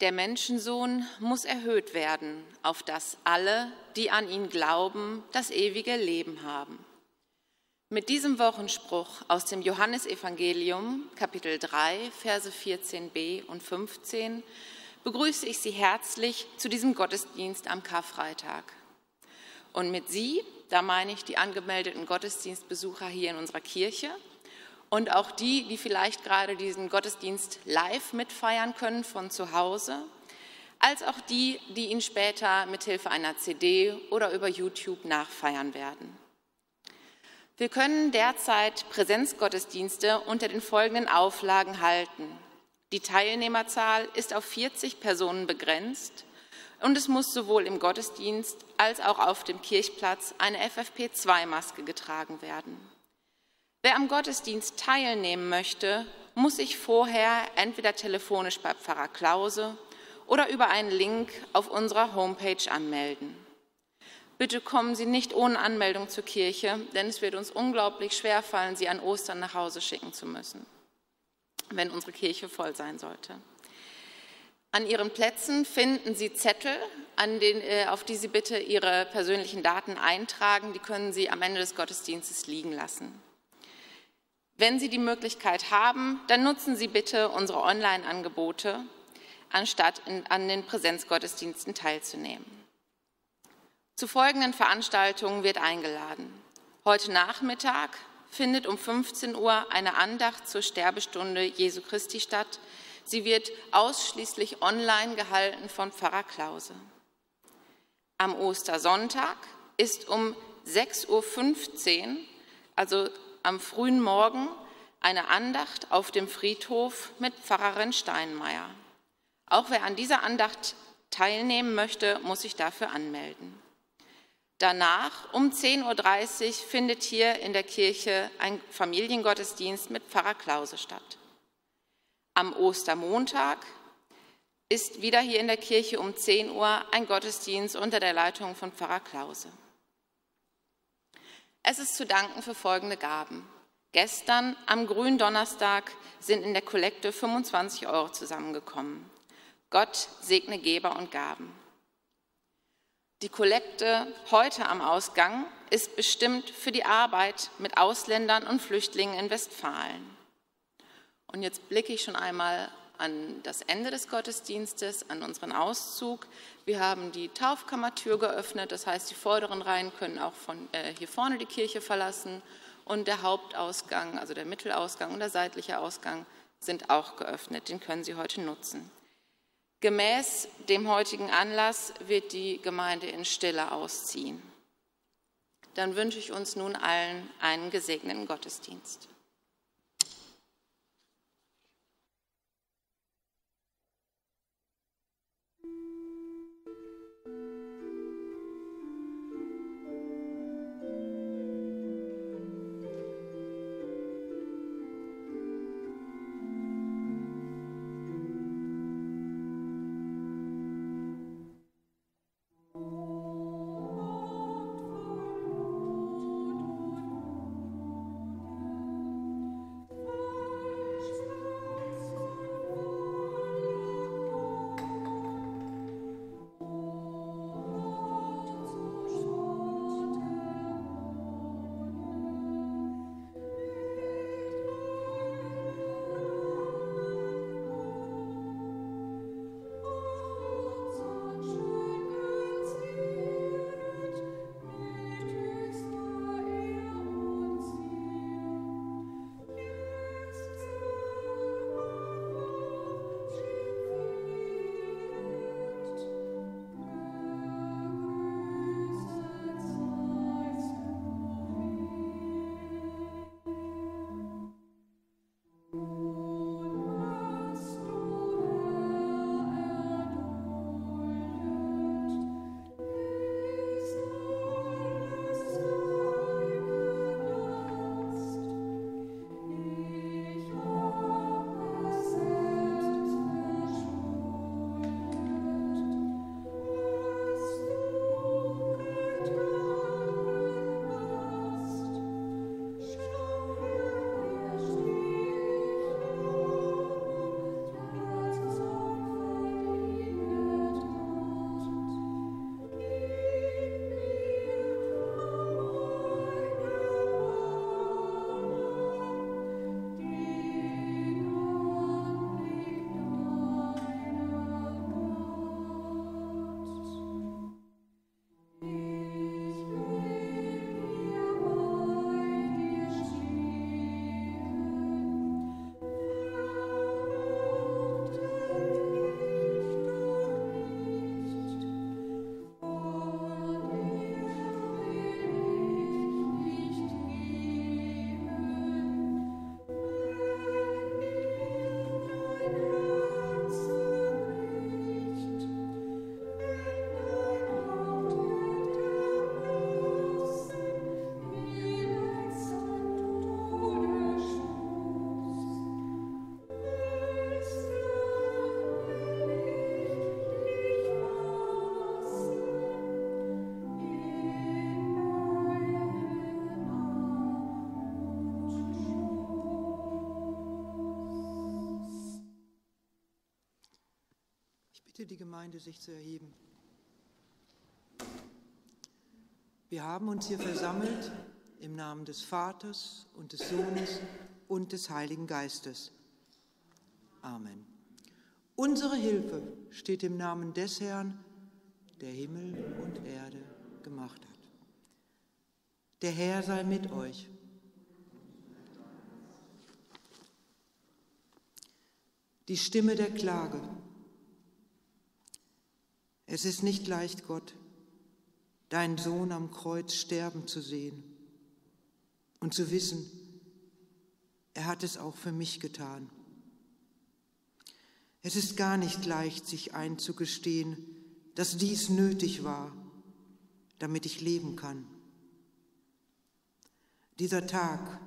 Der Menschensohn muss erhöht werden, auf dass alle, die an ihn glauben, das ewige Leben haben. Mit diesem Wochenspruch aus dem Johannesevangelium, Kapitel 3, Verse 14b und 15, begrüße ich Sie herzlich zu diesem Gottesdienst am Karfreitag. Und mit Sie, da meine ich die angemeldeten Gottesdienstbesucher hier in unserer Kirche und auch die, die vielleicht gerade diesen Gottesdienst live mitfeiern können von zu Hause, als auch die, die ihn später mithilfe einer CD oder über YouTube nachfeiern werden. Wir können derzeit Präsenzgottesdienste unter den folgenden Auflagen halten. Die Teilnehmerzahl ist auf 40 Personen begrenzt und es muss sowohl im Gottesdienst als auch auf dem Kirchplatz eine FFP2-Maske getragen werden. Wer am Gottesdienst teilnehmen möchte, muss sich vorher entweder telefonisch bei Pfarrer Klause oder über einen Link auf unserer Homepage anmelden. Bitte kommen Sie nicht ohne Anmeldung zur Kirche, denn es wird uns unglaublich schwer fallen, Sie an Ostern nach Hause schicken zu müssen, wenn unsere Kirche voll sein sollte. An Ihren Plätzen finden Sie Zettel, den, äh, auf die Sie bitte Ihre persönlichen Daten eintragen. Die können Sie am Ende des Gottesdienstes liegen lassen. Wenn Sie die Möglichkeit haben, dann nutzen Sie bitte unsere Online-Angebote, anstatt in, an den Präsenzgottesdiensten teilzunehmen. Zu folgenden Veranstaltungen wird eingeladen. Heute Nachmittag findet um 15 Uhr eine Andacht zur Sterbestunde Jesu Christi statt. Sie wird ausschließlich online gehalten von Pfarrer Klause. Am Ostersonntag ist um 6.15 Uhr, also am frühen Morgen eine Andacht auf dem Friedhof mit Pfarrerin Steinmeier. Auch wer an dieser Andacht teilnehmen möchte, muss sich dafür anmelden. Danach um 10.30 Uhr findet hier in der Kirche ein Familiengottesdienst mit Pfarrer Klause statt. Am Ostermontag ist wieder hier in der Kirche um 10 Uhr ein Gottesdienst unter der Leitung von Pfarrer Klause. Es ist zu danken für folgende Gaben. Gestern am Gründonnerstag sind in der Kollekte 25 Euro zusammengekommen. Gott segne Geber und Gaben. Die Kollekte heute am Ausgang ist bestimmt für die Arbeit mit Ausländern und Flüchtlingen in Westfalen. Und jetzt blicke ich schon einmal an das Ende des Gottesdienstes, an unseren Auszug. Wir haben die Taufkammertür geöffnet, das heißt, die vorderen Reihen können auch von äh, hier vorne die Kirche verlassen und der Hauptausgang, also der Mittelausgang und der seitliche Ausgang sind auch geöffnet. Den können Sie heute nutzen. Gemäß dem heutigen Anlass wird die Gemeinde in Stille ausziehen. Dann wünsche ich uns nun allen einen gesegneten Gottesdienst. Die Gemeinde, sich zu erheben. Wir haben uns hier versammelt im Namen des Vaters und des Sohnes und des Heiligen Geistes. Amen. Unsere Hilfe steht im Namen des Herrn, der Himmel und Erde gemacht hat. Der Herr sei mit euch. Die Stimme der Klage. Es ist nicht leicht, Gott, deinen Sohn am Kreuz sterben zu sehen und zu wissen, er hat es auch für mich getan. Es ist gar nicht leicht, sich einzugestehen, dass dies nötig war, damit ich leben kann. Dieser Tag,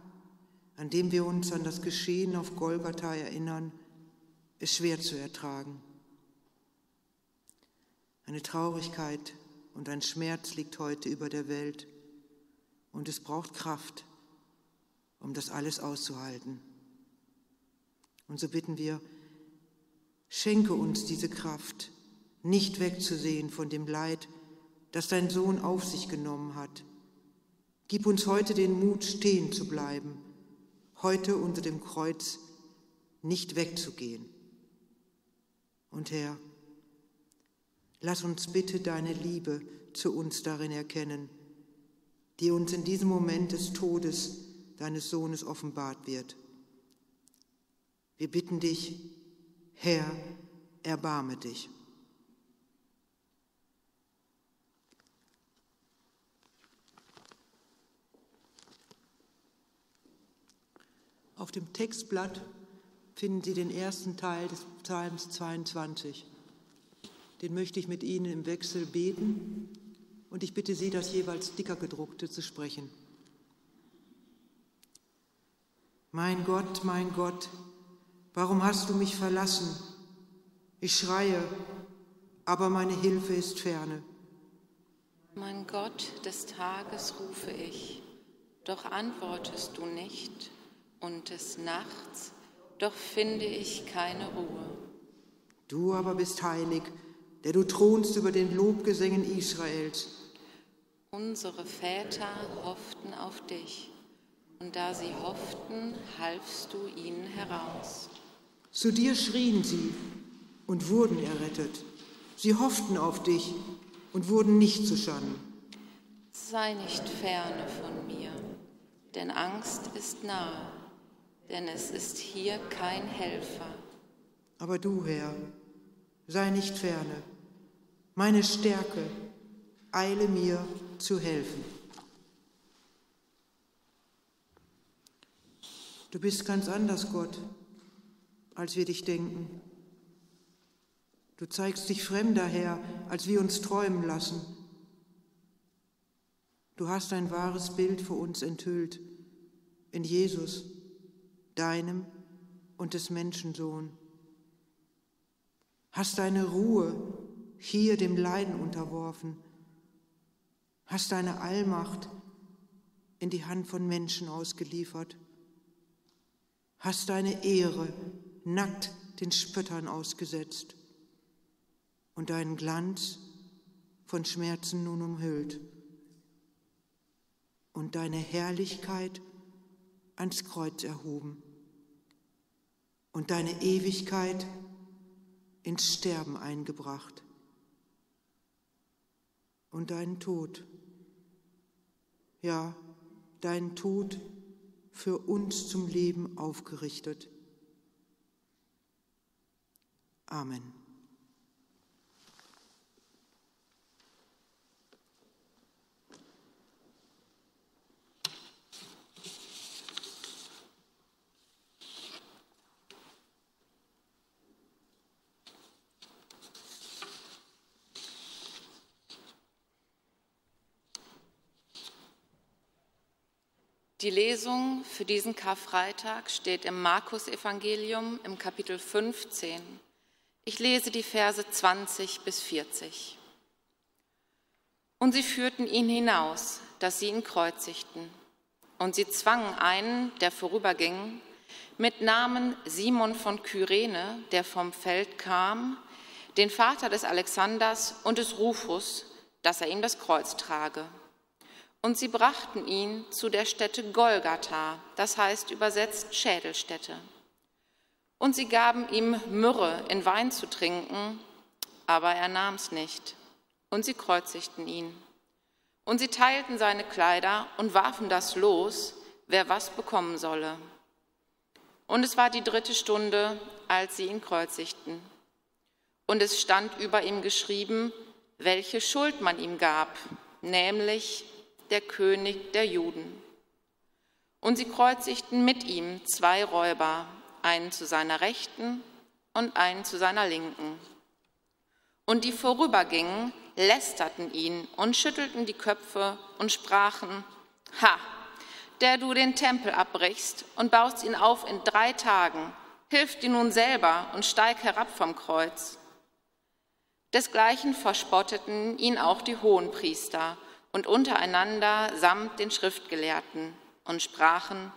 an dem wir uns an das Geschehen auf Golgatha erinnern, ist schwer zu ertragen. Eine Traurigkeit und ein Schmerz liegt heute über der Welt und es braucht Kraft, um das alles auszuhalten. Und so bitten wir, schenke uns diese Kraft, nicht wegzusehen von dem Leid, das dein Sohn auf sich genommen hat. Gib uns heute den Mut, stehen zu bleiben, heute unter dem Kreuz nicht wegzugehen. Und Herr, lass uns bitte deine Liebe zu uns darin erkennen, die uns in diesem Moment des Todes deines Sohnes offenbart wird. Wir bitten dich, Herr, erbarme dich. Auf dem Textblatt finden Sie den ersten Teil des Psalms 22. Den möchte ich mit Ihnen im Wechsel beten und ich bitte Sie, das jeweils dicker gedruckte zu sprechen. Mein Gott, mein Gott, warum hast du mich verlassen? Ich schreie, aber meine Hilfe ist ferne. Mein Gott, des Tages rufe ich, doch antwortest du nicht, und des Nachts, doch finde ich keine Ruhe. Du aber bist heilig, der du thronst über den Lobgesängen Israels. Unsere Väter hofften auf dich und da sie hofften, halfst du ihnen heraus. Zu dir schrien sie und wurden errettet. Sie hofften auf dich und wurden nicht zu Schanden. Sei nicht ferne von mir, denn Angst ist nahe, denn es ist hier kein Helfer. Aber du, Herr, sei nicht ferne. Meine Stärke, eile mir zu helfen. Du bist ganz anders, Gott, als wir dich denken. Du zeigst dich fremder her, als wir uns träumen lassen. Du hast ein wahres Bild für uns enthüllt in Jesus, deinem und des Menschensohn. Hast deine Ruhe hier dem Leiden unterworfen. Hast deine Allmacht in die Hand von Menschen ausgeliefert hast deine Ehre nackt den Spöttern ausgesetzt und deinen Glanz von Schmerzen nun umhüllt und deine Herrlichkeit ans Kreuz erhoben und deine Ewigkeit ins Sterben eingebracht und deinen Tod, ja, deinen Tod für uns zum Leben aufgerichtet. Amen. Die Lesung für diesen Karfreitag steht im Markus-Evangelium im Kapitel 15. Ich lese die Verse 20 bis 40. Und sie führten ihn hinaus, dass sie ihn kreuzigten. Und sie zwangen einen, der vorüberging, mit Namen Simon von Kyrene, der vom Feld kam, den Vater des Alexanders und des Rufus, dass er ihm das Kreuz trage. Und sie brachten ihn zu der Stätte Golgatha, das heißt übersetzt Schädelstätte. Und sie gaben ihm Myrrhe in Wein zu trinken, aber er nahm's nicht. Und sie kreuzigten ihn. Und sie teilten seine Kleider und warfen das los, wer was bekommen solle. Und es war die dritte Stunde, als sie ihn kreuzigten. Und es stand über ihm geschrieben, welche Schuld man ihm gab, nämlich der König der Juden. Und sie kreuzigten mit ihm zwei Räuber, einen zu seiner Rechten und einen zu seiner Linken. Und die vorübergingen, lästerten ihn und schüttelten die Köpfe und sprachen, Ha, der du den Tempel abbrichst und baust ihn auf in drei Tagen, hilf dir nun selber und steig herab vom Kreuz. Desgleichen verspotteten ihn auch die Hohenpriester und untereinander samt den Schriftgelehrten und sprachen,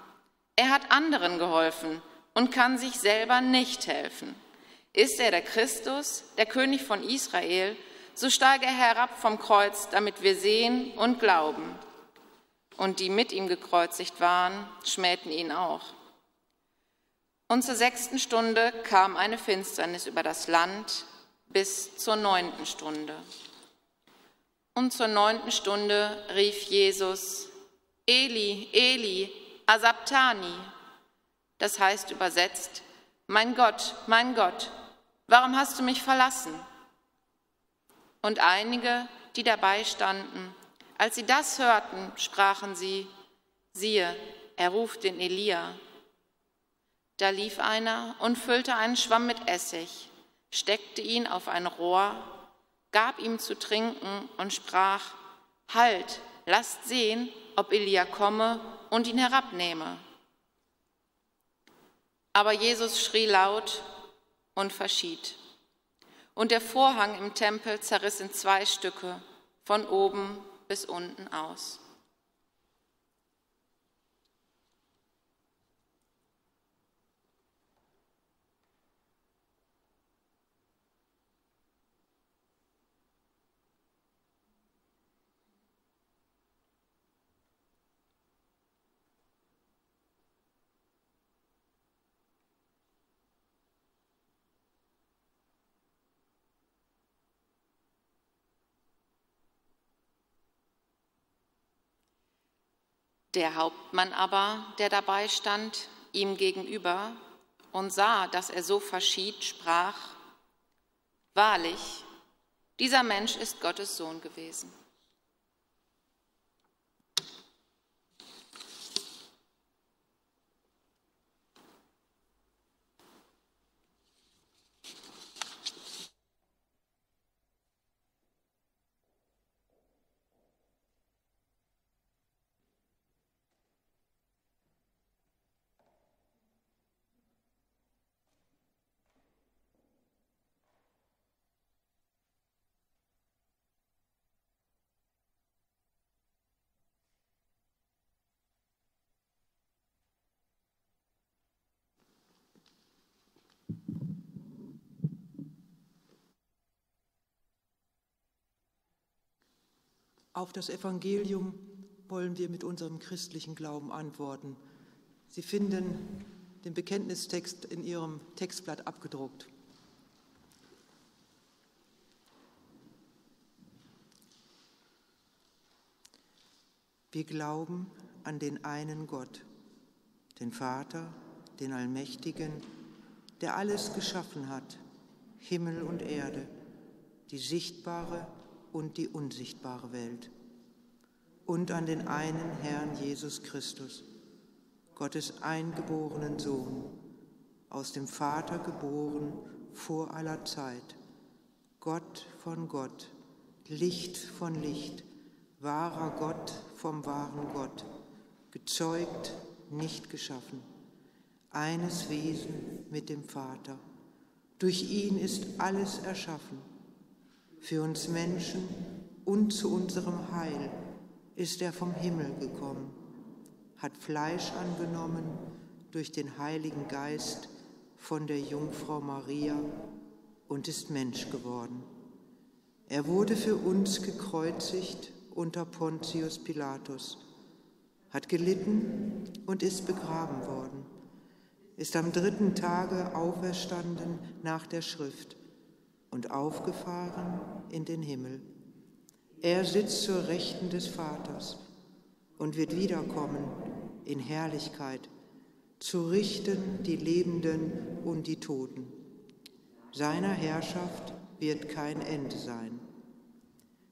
er hat anderen geholfen und kann sich selber nicht helfen. Ist er der Christus, der König von Israel, so steige er herab vom Kreuz, damit wir sehen und glauben. Und die mit ihm gekreuzigt waren, schmähten ihn auch. Und zur sechsten Stunde kam eine Finsternis über das Land, bis zur neunten Stunde. Und zur neunten Stunde rief Jesus, Eli, Eli, Asabtani, das heißt übersetzt, mein Gott, mein Gott, warum hast du mich verlassen? Und einige, die dabei standen, als sie das hörten, sprachen sie, siehe, er ruft den Elia. Da lief einer und füllte einen Schwamm mit Essig steckte ihn auf ein Rohr, gab ihm zu trinken und sprach, Halt, lasst sehen, ob Elia komme und ihn herabnehme. Aber Jesus schrie laut und verschied. Und der Vorhang im Tempel zerriss in zwei Stücke, von oben bis unten aus. Der Hauptmann aber, der dabei stand, ihm gegenüber und sah, dass er so verschied, sprach, Wahrlich, dieser Mensch ist Gottes Sohn gewesen. Auf das Evangelium wollen wir mit unserem christlichen Glauben antworten. Sie finden den Bekenntnistext in Ihrem Textblatt abgedruckt. Wir glauben an den einen Gott, den Vater, den Allmächtigen, der alles geschaffen hat, Himmel und Erde, die sichtbare und die unsichtbare Welt. Und an den einen Herrn Jesus Christus, Gottes eingeborenen Sohn, aus dem Vater geboren vor aller Zeit, Gott von Gott, Licht von Licht, wahrer Gott vom wahren Gott, gezeugt, nicht geschaffen, eines Wesen mit dem Vater. Durch ihn ist alles erschaffen für uns Menschen und zu unserem Heil ist er vom Himmel gekommen, hat Fleisch angenommen durch den Heiligen Geist von der Jungfrau Maria, und ist Mensch geworden. Er wurde für uns gekreuzigt unter Pontius Pilatus, hat gelitten und ist begraben worden, ist am dritten Tage auferstanden nach der Schrift und aufgefahren in den Himmel. Er sitzt zur Rechten des Vaters und wird wiederkommen in Herrlichkeit, zu richten die Lebenden und die Toten. Seiner Herrschaft wird kein Ende sein.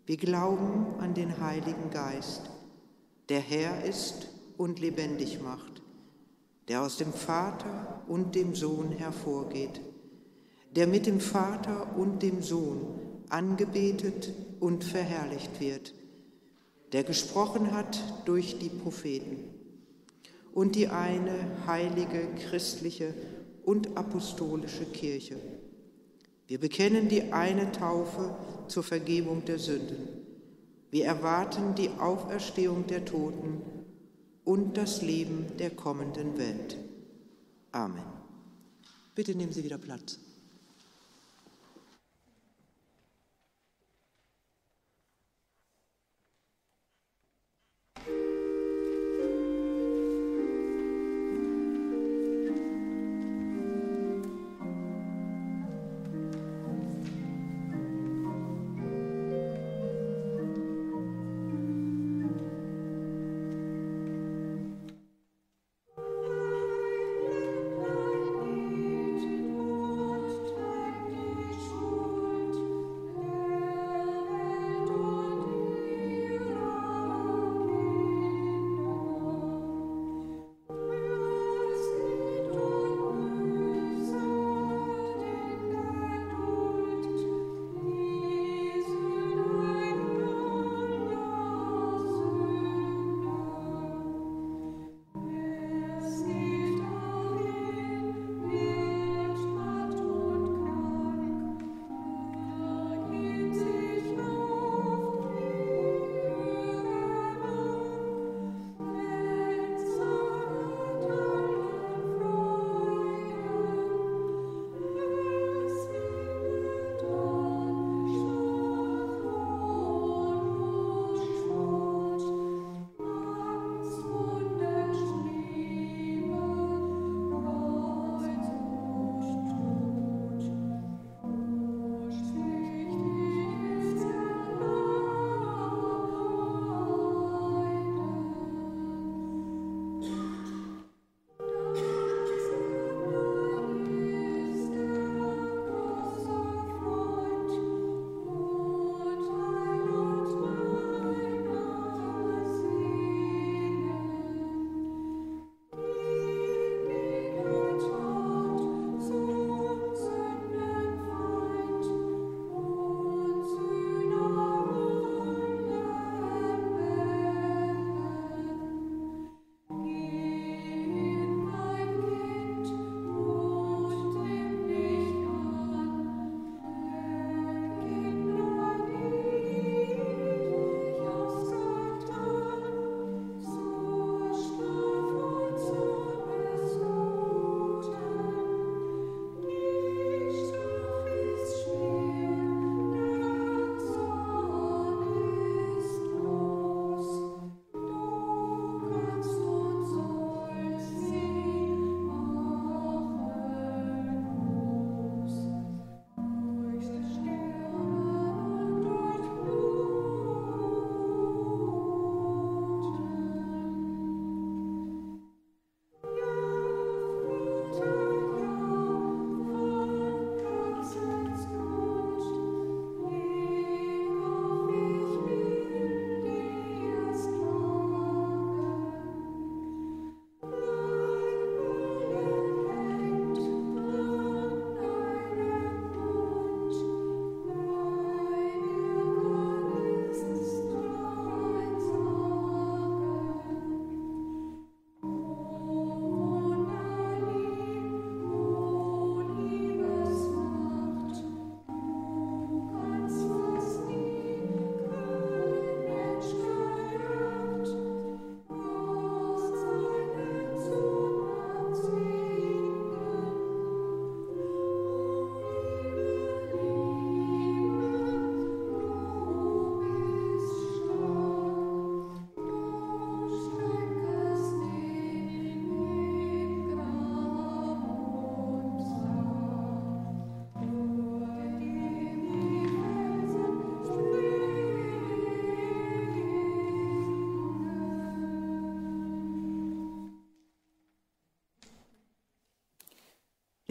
Wir glauben an den Heiligen Geist, der Herr ist und lebendig macht, der aus dem Vater und dem Sohn hervorgeht, der mit dem Vater und dem Sohn angebetet und verherrlicht wird, der gesprochen hat durch die Propheten und die eine heilige, christliche und apostolische Kirche. Wir bekennen die eine Taufe zur Vergebung der Sünden. Wir erwarten die Auferstehung der Toten und das Leben der kommenden Welt. Amen. Bitte nehmen Sie wieder Platz.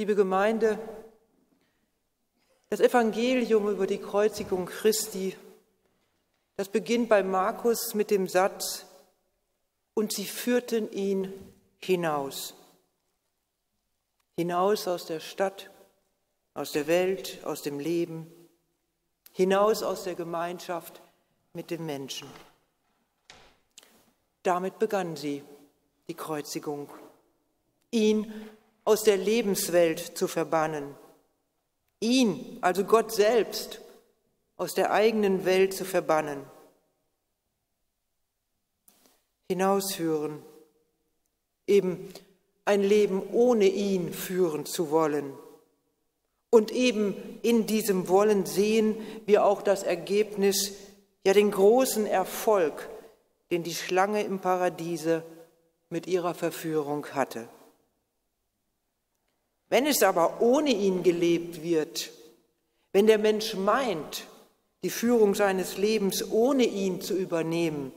Liebe Gemeinde, das Evangelium über die Kreuzigung Christi, das beginnt bei Markus mit dem Satz, und sie führten ihn hinaus. Hinaus aus der Stadt, aus der Welt, aus dem Leben, hinaus aus der Gemeinschaft mit den Menschen. Damit begann sie, die Kreuzigung, ihn aus der Lebenswelt zu verbannen, ihn, also Gott selbst, aus der eigenen Welt zu verbannen, hinausführen, eben ein Leben ohne ihn führen zu wollen. Und eben in diesem Wollen sehen wir auch das Ergebnis, ja den großen Erfolg, den die Schlange im Paradiese mit ihrer Verführung hatte. Wenn es aber ohne ihn gelebt wird, wenn der Mensch meint, die Führung seines Lebens ohne ihn zu übernehmen,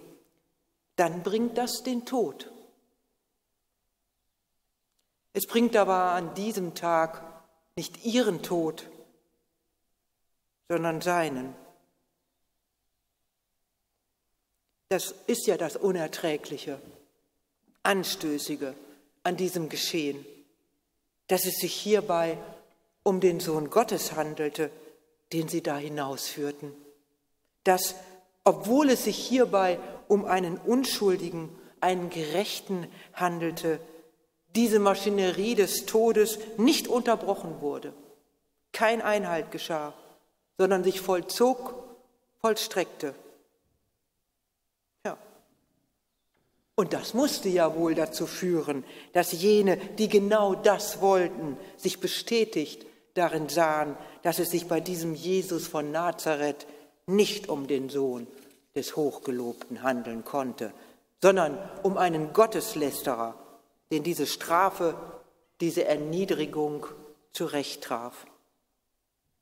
dann bringt das den Tod. Es bringt aber an diesem Tag nicht ihren Tod, sondern seinen. Das ist ja das Unerträgliche, Anstößige an diesem Geschehen, dass es sich hierbei um den Sohn Gottes handelte, den sie da hinausführten. Dass, obwohl es sich hierbei um einen Unschuldigen, einen Gerechten handelte, diese Maschinerie des Todes nicht unterbrochen wurde, kein Einhalt geschah, sondern sich vollzog, vollstreckte. Und das musste ja wohl dazu führen, dass jene, die genau das wollten, sich bestätigt darin sahen, dass es sich bei diesem Jesus von Nazareth nicht um den Sohn des Hochgelobten handeln konnte, sondern um einen Gotteslästerer, den diese Strafe, diese Erniedrigung zurecht traf.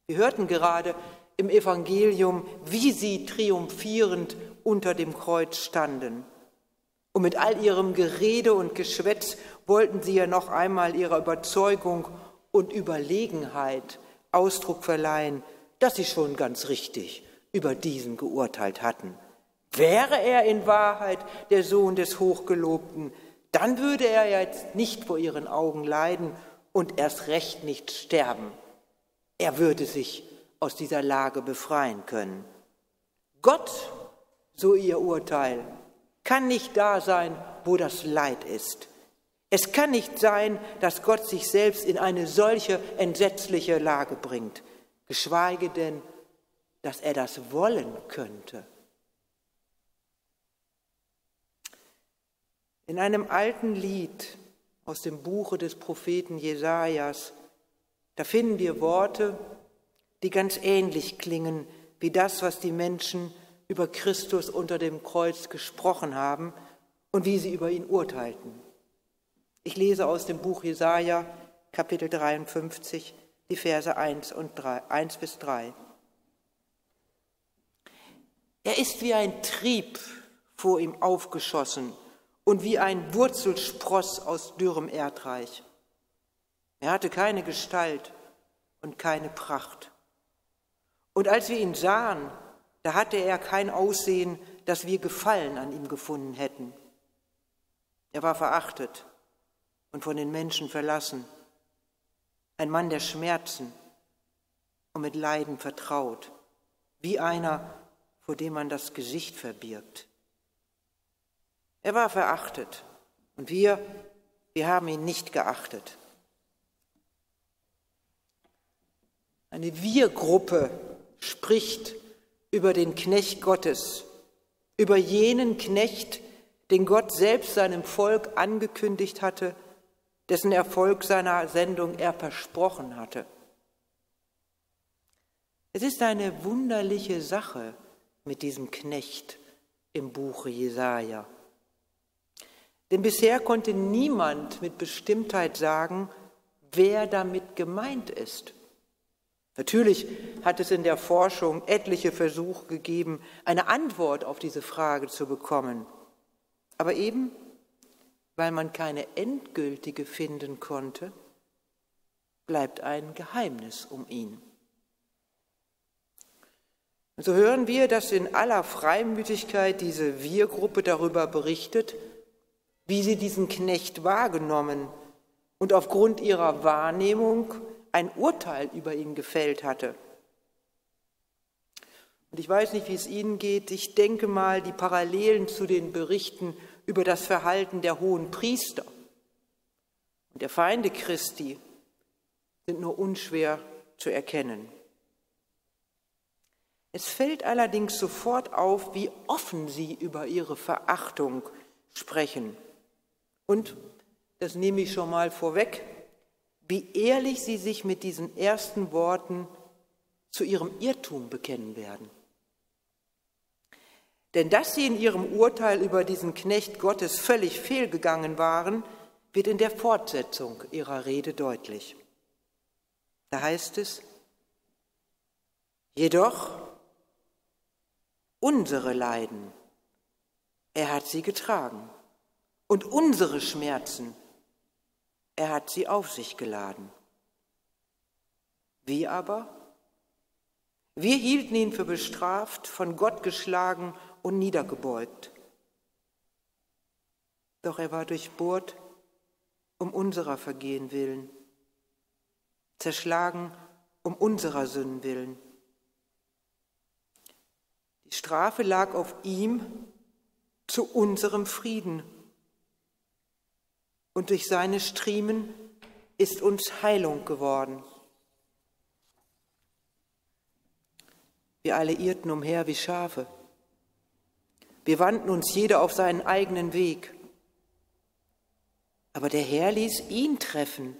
Wir hörten gerade im Evangelium, wie sie triumphierend unter dem Kreuz standen. Und mit all ihrem Gerede und Geschwätz wollten sie ja noch einmal ihrer Überzeugung und Überlegenheit Ausdruck verleihen, dass sie schon ganz richtig über diesen geurteilt hatten. Wäre er in Wahrheit der Sohn des Hochgelobten, dann würde er jetzt nicht vor ihren Augen leiden und erst recht nicht sterben. Er würde sich aus dieser Lage befreien können. Gott, so ihr Urteil, kann nicht da sein, wo das Leid ist. Es kann nicht sein, dass Gott sich selbst in eine solche entsetzliche Lage bringt, geschweige denn, dass er das wollen könnte. In einem alten Lied aus dem Buche des Propheten Jesajas, da finden wir Worte, die ganz ähnlich klingen wie das, was die Menschen über Christus unter dem Kreuz gesprochen haben und wie sie über ihn urteilten. Ich lese aus dem Buch Jesaja, Kapitel 53, die Verse 1, und 3, 1 bis 3. Er ist wie ein Trieb vor ihm aufgeschossen und wie ein Wurzelspross aus dürrem Erdreich. Er hatte keine Gestalt und keine Pracht. Und als wir ihn sahen, da hatte er kein Aussehen, dass wir Gefallen an ihm gefunden hätten. Er war verachtet und von den Menschen verlassen, ein Mann der Schmerzen und mit Leiden vertraut, wie einer, vor dem man das Gesicht verbirgt. Er war verachtet und wir, wir haben ihn nicht geachtet. Eine Wir-Gruppe spricht über den Knecht Gottes, über jenen Knecht, den Gott selbst seinem Volk angekündigt hatte, dessen Erfolg seiner Sendung er versprochen hatte. Es ist eine wunderliche Sache mit diesem Knecht im Buche Jesaja. Denn bisher konnte niemand mit Bestimmtheit sagen, wer damit gemeint ist. Natürlich hat es in der Forschung etliche Versuche gegeben, eine Antwort auf diese Frage zu bekommen. Aber eben, weil man keine endgültige finden konnte, bleibt ein Geheimnis um ihn. Und so hören wir, dass in aller Freimütigkeit diese Wir-Gruppe darüber berichtet, wie sie diesen Knecht wahrgenommen und aufgrund ihrer Wahrnehmung ein Urteil über ihn gefällt hatte. Und ich weiß nicht, wie es Ihnen geht. Ich denke mal, die Parallelen zu den Berichten über das Verhalten der hohen Priester und der Feinde Christi sind nur unschwer zu erkennen. Es fällt allerdings sofort auf, wie offen sie über ihre Verachtung sprechen. Und, das nehme ich schon mal vorweg, wie ehrlich sie sich mit diesen ersten Worten zu ihrem Irrtum bekennen werden. Denn dass sie in ihrem Urteil über diesen Knecht Gottes völlig fehlgegangen waren, wird in der Fortsetzung ihrer Rede deutlich. Da heißt es, jedoch unsere Leiden. Er hat sie getragen. Und unsere Schmerzen, er hat sie auf sich geladen. Wie aber? Wir hielten ihn für bestraft, von Gott geschlagen und niedergebeugt. Doch er war durchbohrt um unserer Vergehen willen, zerschlagen um unserer Sünden willen. Die Strafe lag auf ihm zu unserem Frieden. Und durch seine Striemen ist uns Heilung geworden. Wir alle irrten umher wie Schafe. Wir wandten uns jeder auf seinen eigenen Weg. Aber der Herr ließ ihn treffen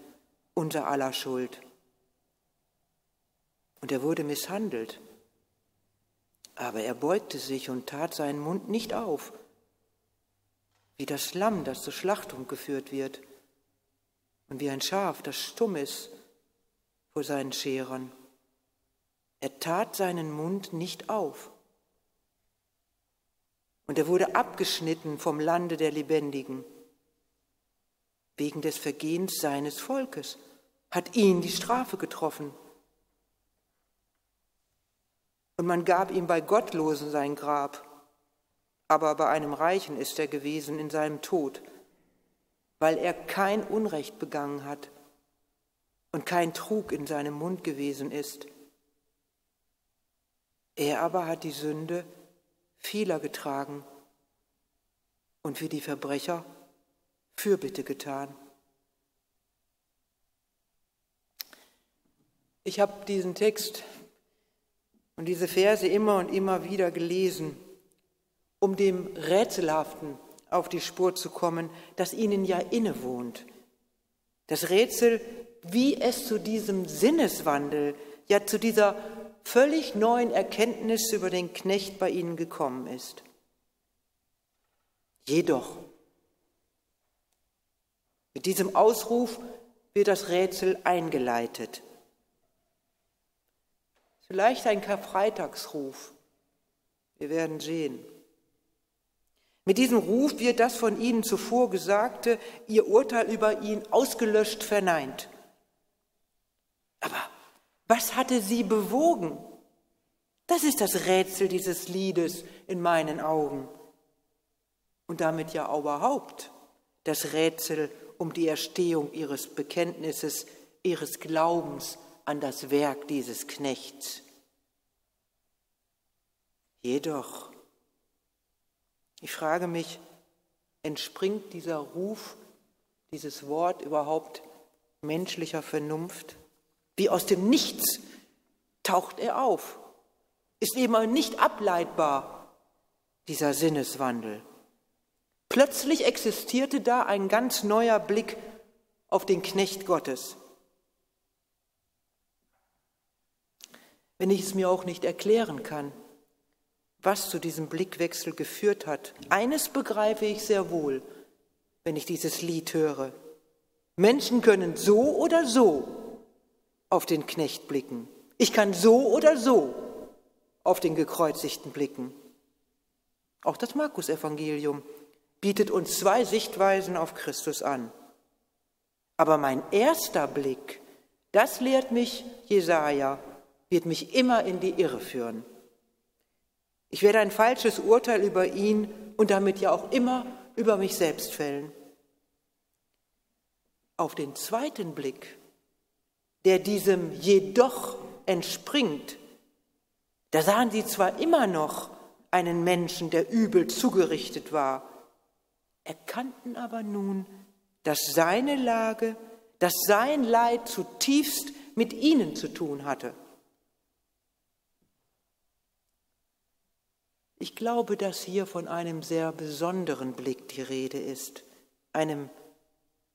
unter aller Schuld. Und er wurde misshandelt aber er beugte sich und tat seinen Mund nicht auf, wie das Lamm, das zur Schlachtung geführt wird, und wie ein Schaf, das stumm ist vor seinen Scherern. Er tat seinen Mund nicht auf. Und er wurde abgeschnitten vom Lande der Lebendigen. Wegen des Vergehens seines Volkes hat ihn die Strafe getroffen und man gab ihm bei Gottlosen sein Grab, aber bei einem Reichen ist er gewesen in seinem Tod, weil er kein Unrecht begangen hat und kein Trug in seinem Mund gewesen ist. Er aber hat die Sünde vieler getragen und für die Verbrecher Fürbitte getan. Ich habe diesen Text und diese Verse immer und immer wieder gelesen, um dem Rätselhaften auf die Spur zu kommen, das ihnen ja innewohnt. Das Rätsel, wie es zu diesem Sinneswandel, ja zu dieser völlig neuen Erkenntnis über den Knecht bei ihnen gekommen ist. Jedoch, mit diesem Ausruf wird das Rätsel eingeleitet. Vielleicht ein Karfreitagsruf. Wir werden sehen. Mit diesem Ruf wird das von Ihnen zuvor Gesagte, Ihr Urteil über ihn ausgelöscht verneint. Aber was hatte Sie bewogen? Das ist das Rätsel dieses Liedes in meinen Augen. Und damit ja überhaupt das Rätsel um die Erstehung Ihres Bekenntnisses, Ihres Glaubens an das Werk dieses Knechts. Jedoch, ich frage mich, entspringt dieser Ruf, dieses Wort überhaupt menschlicher Vernunft? Wie aus dem Nichts taucht er auf, ist eben nicht ableitbar, dieser Sinneswandel. Plötzlich existierte da ein ganz neuer Blick auf den Knecht Gottes. wenn ich es mir auch nicht erklären kann, was zu diesem Blickwechsel geführt hat. Eines begreife ich sehr wohl, wenn ich dieses Lied höre. Menschen können so oder so auf den Knecht blicken. Ich kann so oder so auf den Gekreuzigten blicken. Auch das Markus-Evangelium bietet uns zwei Sichtweisen auf Christus an. Aber mein erster Blick Das lehrt mich Jesaja, wird mich immer in die Irre führen. Ich werde ein falsches Urteil über ihn und damit ja auch immer über mich selbst fällen. Auf den zweiten Blick, der diesem jedoch entspringt, da sahen sie zwar immer noch einen Menschen, der übel zugerichtet war, erkannten aber nun, dass seine Lage, dass sein Leid zutiefst mit ihnen zu tun hatte. Ich glaube, dass hier von einem sehr besonderen Blick die Rede ist, einem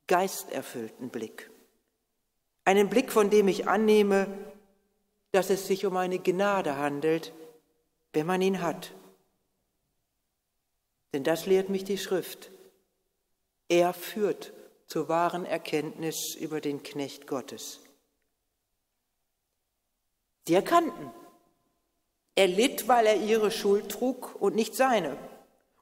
geisterfüllten Blick. Einen Blick, von dem ich annehme, dass es sich um eine Gnade handelt, wenn man ihn hat. Denn das lehrt mich die Schrift. Er führt zur wahren Erkenntnis über den Knecht Gottes. Sie erkannten, er litt, weil er ihre Schuld trug und nicht seine.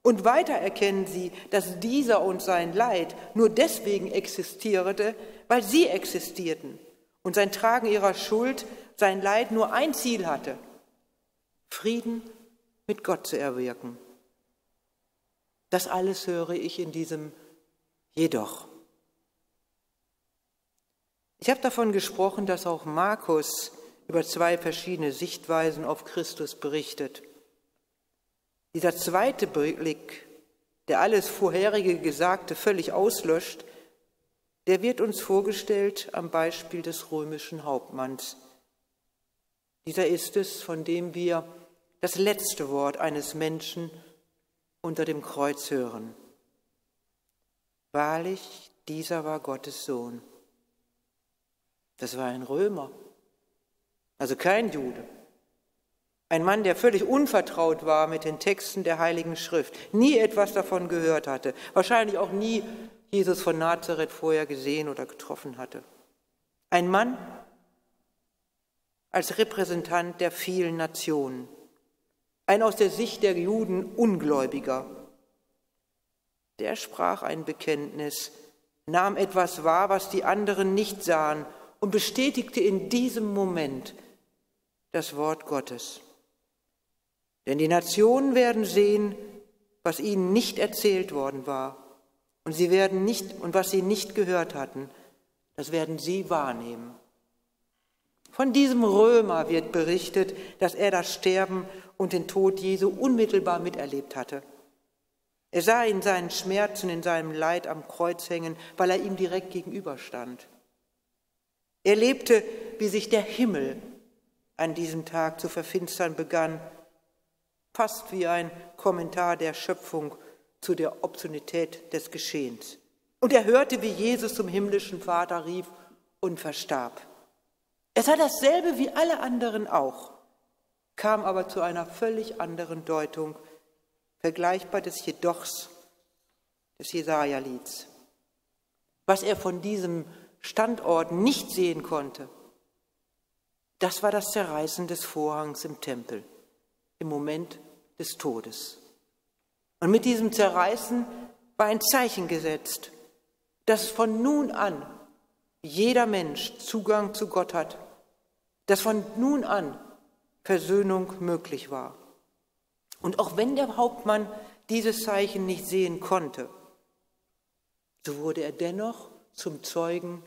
Und weiter erkennen sie, dass dieser und sein Leid nur deswegen existierte, weil sie existierten und sein Tragen ihrer Schuld, sein Leid nur ein Ziel hatte, Frieden mit Gott zu erwirken. Das alles höre ich in diesem Jedoch. Ich habe davon gesprochen, dass auch Markus über zwei verschiedene Sichtweisen auf Christus berichtet. Dieser zweite Blick, der alles vorherige Gesagte völlig auslöscht, der wird uns vorgestellt am Beispiel des römischen Hauptmanns. Dieser ist es, von dem wir das letzte Wort eines Menschen unter dem Kreuz hören. Wahrlich, dieser war Gottes Sohn. Das war ein Römer also kein Jude. Ein Mann, der völlig unvertraut war mit den Texten der Heiligen Schrift, nie etwas davon gehört hatte, wahrscheinlich auch nie Jesus von Nazareth vorher gesehen oder getroffen hatte. Ein Mann als Repräsentant der vielen Nationen, ein aus der Sicht der Juden Ungläubiger. Der sprach ein Bekenntnis, nahm etwas wahr, was die anderen nicht sahen und bestätigte in diesem Moment, das Wort Gottes. Denn die Nationen werden sehen, was ihnen nicht erzählt worden war. Und sie werden nicht, und was sie nicht gehört hatten, das werden sie wahrnehmen. Von diesem Römer wird berichtet, dass er das Sterben und den Tod Jesu unmittelbar miterlebt hatte. Er sah in seinen Schmerzen, in seinem Leid am Kreuz hängen, weil er ihm direkt gegenüberstand. Er lebte, wie sich der Himmel an diesem Tag zu verfinstern begann, fast wie ein Kommentar der Schöpfung zu der Obszönität des Geschehens. Und er hörte, wie Jesus zum himmlischen Vater rief und verstarb. Er sah dasselbe wie alle anderen auch, kam aber zu einer völlig anderen Deutung, vergleichbar des Jedochs des Jesaja-Lieds. Was er von diesem Standort nicht sehen konnte, das war das Zerreißen des Vorhangs im Tempel im Moment des Todes. Und mit diesem Zerreißen war ein Zeichen gesetzt, dass von nun an jeder Mensch Zugang zu Gott hat, dass von nun an Versöhnung möglich war. Und auch wenn der Hauptmann dieses Zeichen nicht sehen konnte, so wurde er dennoch zum Zeugen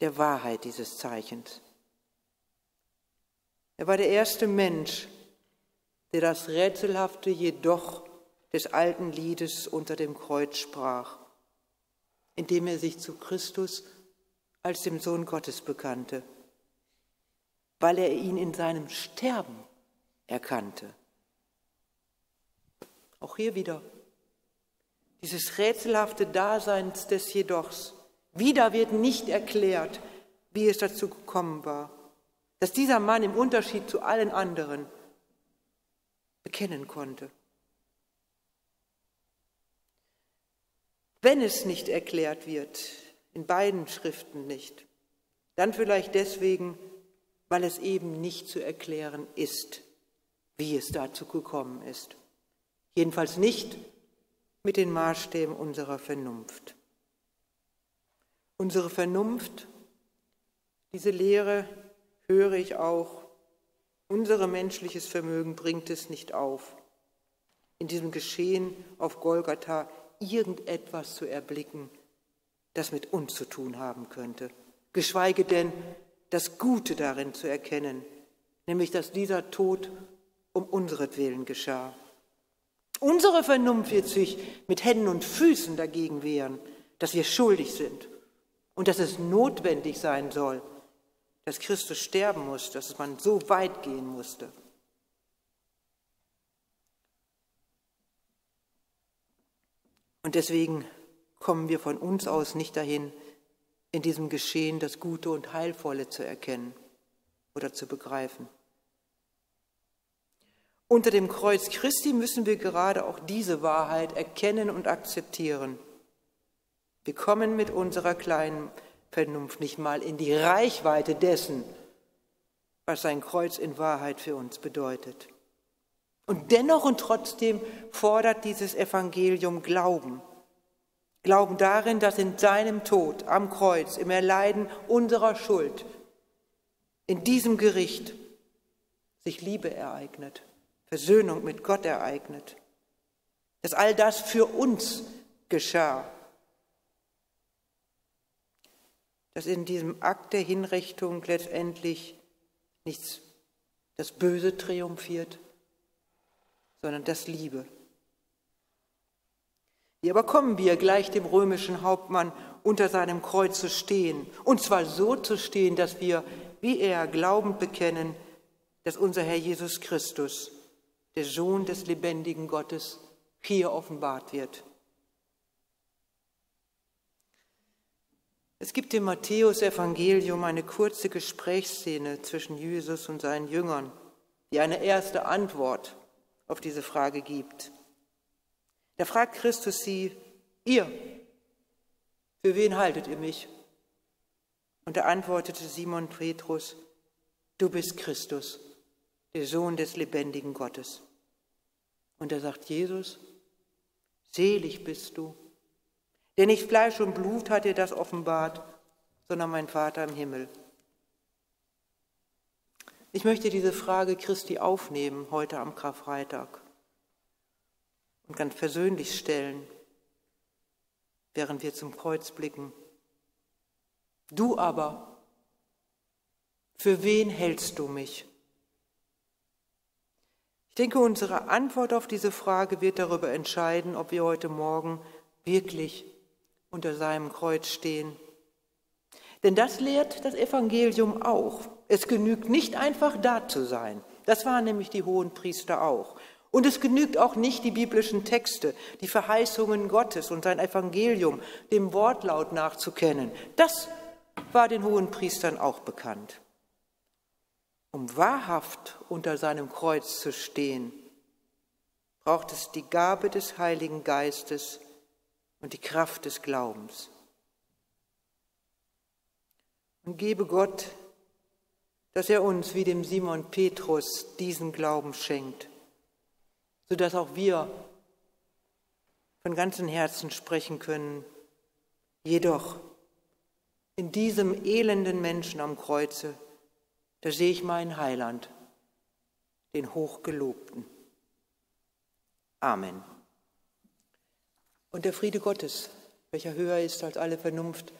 der Wahrheit dieses Zeichens. Er war der erste Mensch, der das rätselhafte jedoch des alten Liedes unter dem Kreuz sprach, indem er sich zu Christus als dem Sohn Gottes bekannte, weil er ihn in seinem Sterben erkannte. Auch hier wieder dieses rätselhafte Daseins des Jedochs. Wieder wird nicht erklärt, wie es dazu gekommen war dass dieser Mann im Unterschied zu allen anderen bekennen konnte. Wenn es nicht erklärt wird, in beiden Schriften nicht, dann vielleicht deswegen, weil es eben nicht zu erklären ist, wie es dazu gekommen ist. Jedenfalls nicht mit den Maßstäben unserer Vernunft. Unsere Vernunft Diese Lehre höre ich auch. Unsere menschliches Vermögen bringt es nicht auf, in diesem Geschehen auf Golgatha irgendetwas zu erblicken, das mit uns zu tun haben könnte, geschweige denn das Gute darin zu erkennen, nämlich dass dieser Tod um unseretwillen geschah. Unsere Vernunft wird sich mit Händen und Füßen dagegen wehren, dass wir schuldig sind und dass es notwendig sein soll, dass Christus sterben muss, dass man so weit gehen musste. Und deswegen kommen wir von uns aus nicht dahin, in diesem Geschehen das Gute und Heilvolle zu erkennen oder zu begreifen. Unter dem Kreuz Christi müssen wir gerade auch diese Wahrheit erkennen und akzeptieren. Wir kommen mit unserer kleinen Vernunft nicht mal in die Reichweite dessen, was sein Kreuz in Wahrheit für uns bedeutet. Und dennoch und trotzdem fordert dieses Evangelium Glauben. Glauben darin, dass in seinem Tod am Kreuz, im Erleiden unserer Schuld, in diesem Gericht sich Liebe ereignet, Versöhnung mit Gott ereignet, dass all das für uns geschah dass in diesem Akt der Hinrichtung letztendlich nichts das Böse triumphiert, sondern das Liebe. Wie aber kommen wir gleich dem römischen Hauptmann unter seinem Kreuz zu stehen, und zwar so zu stehen, dass wir, wie er glaubend bekennen, dass unser Herr Jesus Christus, der Sohn des lebendigen Gottes, hier offenbart wird. Es gibt im Matthäus-Evangelium eine kurze Gesprächsszene zwischen Jesus und seinen Jüngern, die eine erste Antwort auf diese Frage gibt. Da fragt Christus sie, ihr, für wen haltet ihr mich? Und da antwortete Simon Petrus, du bist Christus, der Sohn des lebendigen Gottes. Und da sagt Jesus, selig bist du, denn nicht Fleisch und Blut hat dir das offenbart, sondern mein Vater im Himmel. Ich möchte diese Frage Christi aufnehmen heute am Karfreitag und ganz persönlich stellen, während wir zum Kreuz blicken. Du aber, für wen hältst du mich? Ich denke, unsere Antwort auf diese Frage wird darüber entscheiden, ob wir heute Morgen wirklich unter seinem Kreuz stehen. Denn das lehrt das Evangelium auch. Es genügt nicht einfach da zu sein. Das waren nämlich die hohen Priester auch. Und es genügt auch nicht die biblischen Texte, die Verheißungen Gottes und sein Evangelium dem Wortlaut nachzukennen. Das war den hohen Priestern auch bekannt. Um wahrhaft unter seinem Kreuz zu stehen, braucht es die Gabe des Heiligen Geistes, und die Kraft des Glaubens. Und gebe Gott, dass er uns wie dem Simon Petrus diesen Glauben schenkt, sodass auch wir von ganzem Herzen sprechen können. Jedoch in diesem elenden Menschen am Kreuze, da sehe ich meinen Heiland, den Hochgelobten. Amen. Und der Friede Gottes, welcher höher ist als alle Vernunft,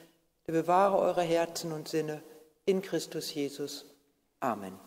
der bewahre eure Herzen und Sinne in Christus Jesus. Amen.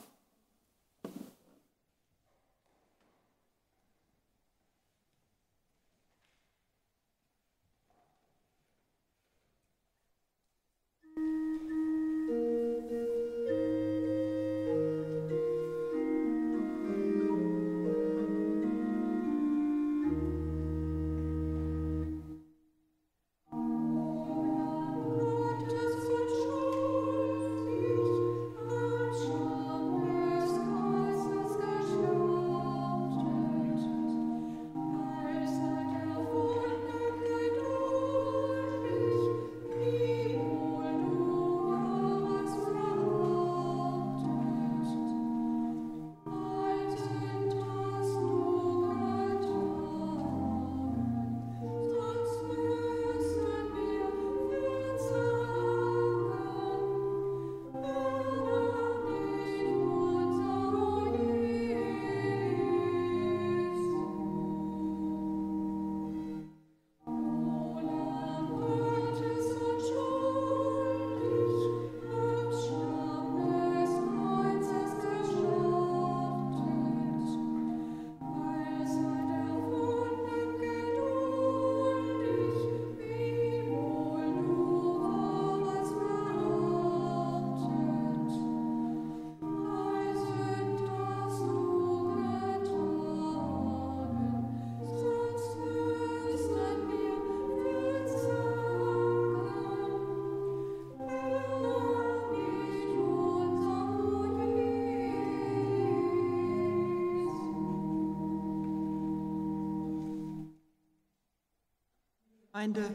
Gemeinde,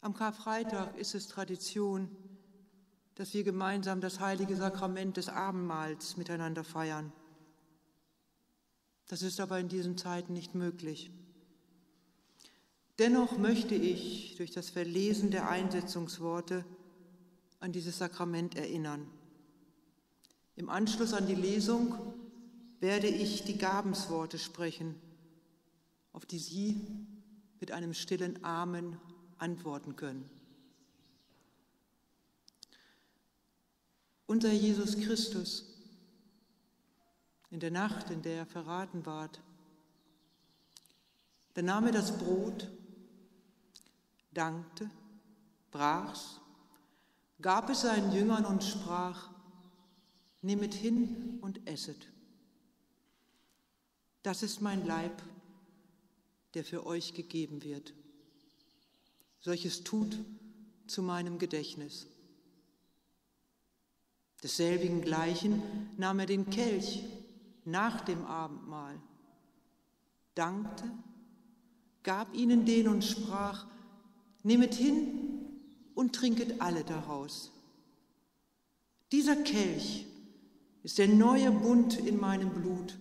am Karfreitag ist es Tradition, dass wir gemeinsam das heilige Sakrament des Abendmahls miteinander feiern. Das ist aber in diesen Zeiten nicht möglich. Dennoch möchte ich durch das Verlesen der Einsetzungsworte an dieses Sakrament erinnern. Im Anschluss an die Lesung werde ich die Gabensworte sprechen, auf die Sie mit einem stillen Amen antworten können. Unser Jesus Christus, in der Nacht, in der er verraten ward, da nahm er das Brot, dankte, brach's, gab es seinen Jüngern und sprach, nehmet hin und esset. Das ist mein Leib, der für euch gegeben wird. Solches tut zu meinem Gedächtnis. Desselbigen gleichen nahm er den Kelch nach dem Abendmahl, dankte, gab ihnen den und sprach, nehmet hin und trinket alle daraus. Dieser Kelch ist der neue Bund in meinem Blut,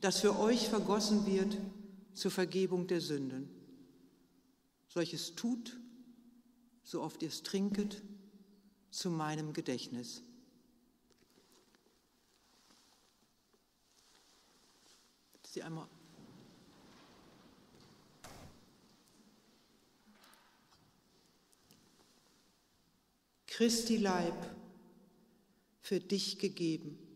das für euch vergossen wird zur Vergebung der Sünden. Solches tut, so oft ihr es trinket, zu meinem Gedächtnis. Sie einmal Christi Leib für dich gegeben.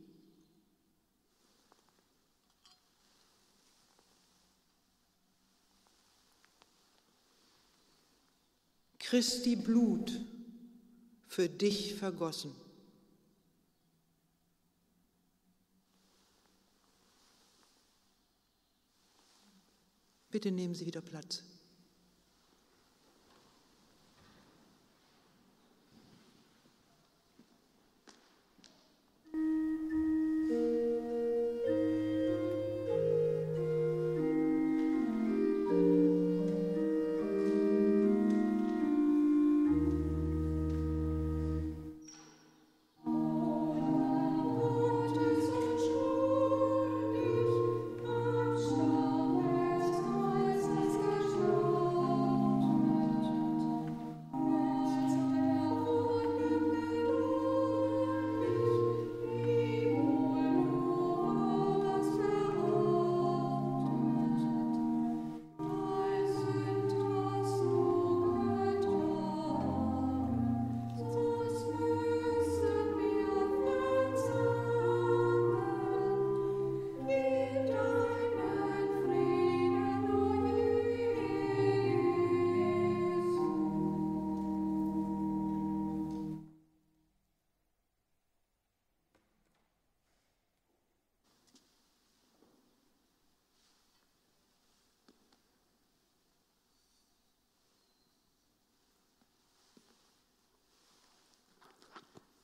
Christi Blut für dich vergossen. Bitte nehmen Sie wieder Platz.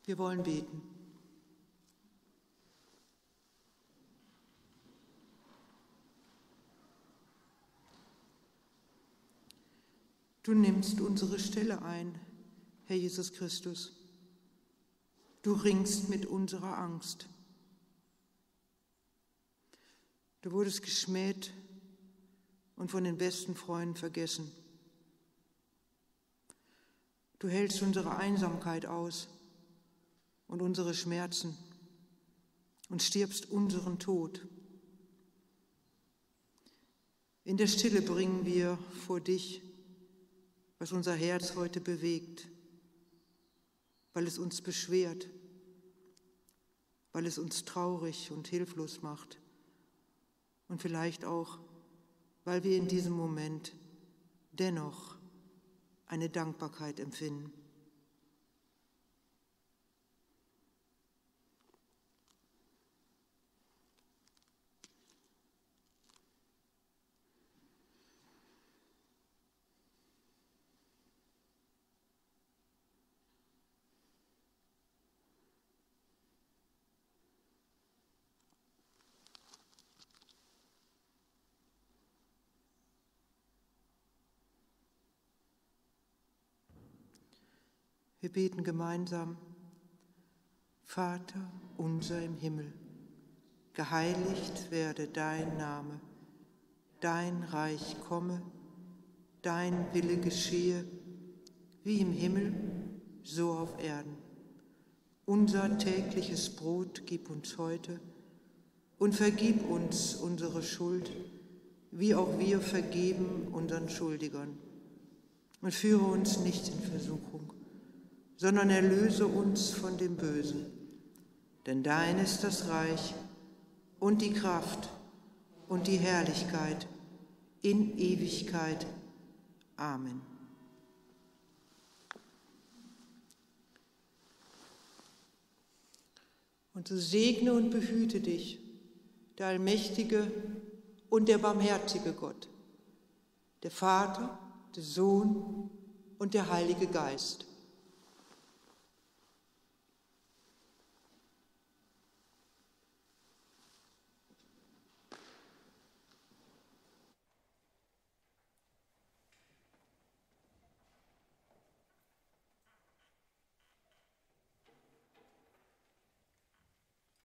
Wir wollen beten. Du nimmst unsere Stelle ein, Herr Jesus Christus. Du ringst mit unserer Angst. Du wurdest geschmäht und von den besten Freunden vergessen. Du hältst unsere Einsamkeit aus und unsere Schmerzen und stirbst unseren Tod. In der Stille bringen wir vor dich, was unser Herz heute bewegt, weil es uns beschwert, weil es uns traurig und hilflos macht und vielleicht auch, weil wir in diesem Moment dennoch eine Dankbarkeit empfinden. Wir beten gemeinsam. Vater unser im Himmel, geheiligt werde dein Name, dein Reich komme, dein Wille geschehe, wie im Himmel, so auf Erden. Unser tägliches Brot gib uns heute und vergib uns unsere Schuld, wie auch wir vergeben unseren Schuldigern. Und führe uns nicht in Versuchung sondern erlöse uns von dem Bösen. Denn dein ist das Reich und die Kraft und die Herrlichkeit in Ewigkeit. Amen. Und so segne und behüte dich der allmächtige und der barmherzige Gott, der Vater, der Sohn und der Heilige Geist